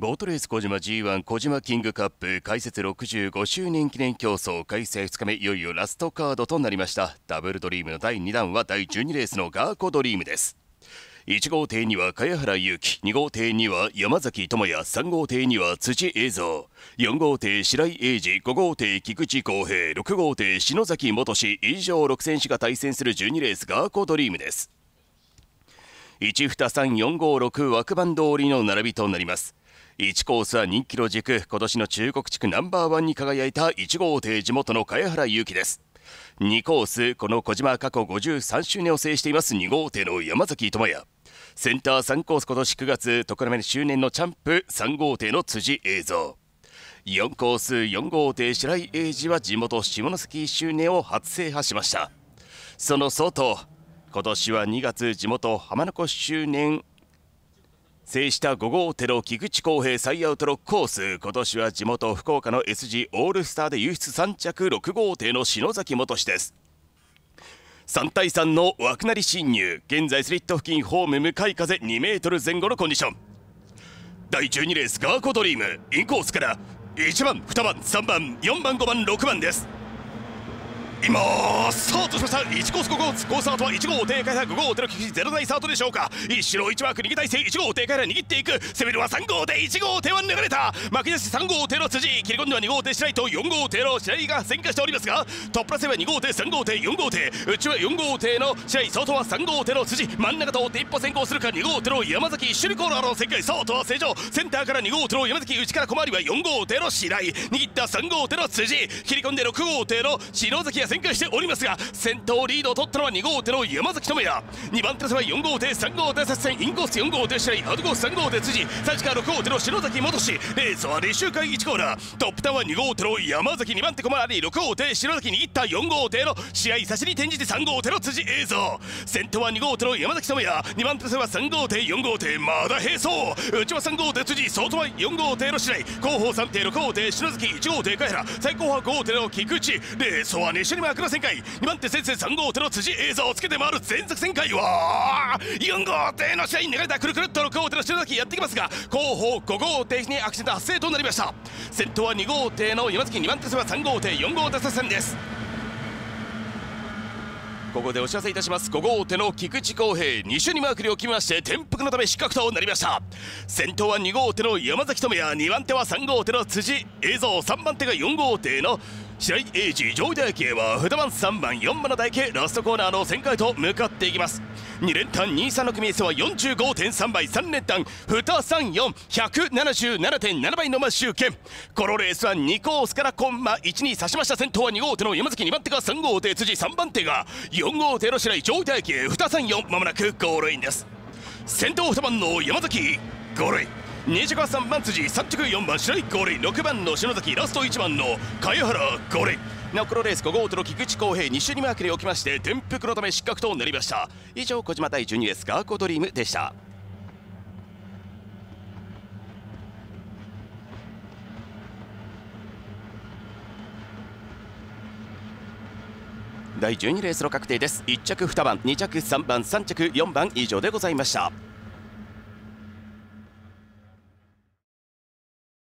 ボートレース小島 G1 小島キングカップ開設65周年記念競争開催2日目いよいよラストカードとなりました。ダブルドリームの第2弾は第12レースのガーコドリームです。1号艇には茅原祐希2号艇には山崎智也3号艇には土映像4号艇白井英二5号艇菊池康平6号艇篠崎元氏以上6選手が対戦する12レースガーコドリームです。1、2、3、4、5、6枠番通りの並びとなります。1コースは人気の軸今年の中国地区ナンバーワンに輝いた1号艇地元の茅原祐希です。2コースこの小島過去53周年を制しています2号艇の山崎智也。センター3コース今年9月常滑周年のチャンプ3号艇の辻映像4コース4号艇白井英二は地元下関周年を初制覇しました。その外今年は2月地元浜名湖周年制した5号テロ菊池康平最アウト6コース今年は地元福岡の SG オールスターで輸出3着6号艇の篠崎元氏です。3対3の枠なり侵入現在スリット付近ホーム向かい風2メートル前後のコンディション。第12レースガーコドリームインコースから1番2番3番4番5番6番です。今スタートしました1コース5号コースアートは1号艇から5号艇の菊池ゼロ台スタートでしょうか。一白1枠逃げ体勢1号艇から握っていく。攻めるは3号艇1号艇は流れた。負け出し3号艇の辻切り込んでは2号艇白井と4号艇の白井が旋回しておりますがトップラスは2号艇3号艇4号艇内は4号艇の白井外は3号艇の辻真ん中通って一歩先行するか2号艇の山崎一緒にコーナーの旋回外は正常センターから2号艇の山崎内から小回りは4号艇の白井握った3号艇の辻切り込んで6号艇の篠崎が旋回しておりますが先頭リードを取ったのは2号艇の山崎智也。2番手差は4号艇3号艇接戦。インコース4号艇白井アウトコース3号艇辻。3時から6号艇の篠崎元氏レースは2周回1コーナートップタワー2号艇の山崎2番手小回り。6号艇篠崎握った4号艇の試合差しに転じて3号艇の辻。映像。先頭は2号艇の山崎智也。2番手差は3号艇4号艇まだ並走。内は3号艇辻。外は4号艇の白井後方3艇6号艇篠崎1号艇茅原。最後は5号艇の菊池。レースは2周にマークの旋回2番手先生3号艇の辻映像をつけて回る全速旋回は4号艇の試合に流れたくるくるっと6号艇の篠崎やってきますが後方5号艇にアクシデント発生となりました先頭は2号艇の山崎2番手は3号艇4号艇接戦ですここでお知らせいたします5号艇の菊池康平2周にマークに置きまして転覆のため失格となりました先頭は2号艇の山崎智也2番手は3号艇の辻映像3番手が4号艇の白井英二上位台形は2番3番4番の台形ラストコーナーの旋回と向かっていきます。2連単23の組み合わせは45.3倍3連単234177.7倍のマッシュ券このレースは2コースからコンマ1に差しました先頭は2号艇の山崎2番手が3号艇辻3番手が4号艇の白井上位台形234まもなくゴールインです。先頭2番の山崎ゴールイン。2着は3番辻3着4番白井ゴールイン6番の篠崎ラスト1番の茅原ゴール。インなおこのレース5号との菊池康平2周にマークに置きまして転覆のため失格となりました。以上小島第12レースガーコドリームでした。第12レースの確定です。1着2番2着3番3着4番以上でございました。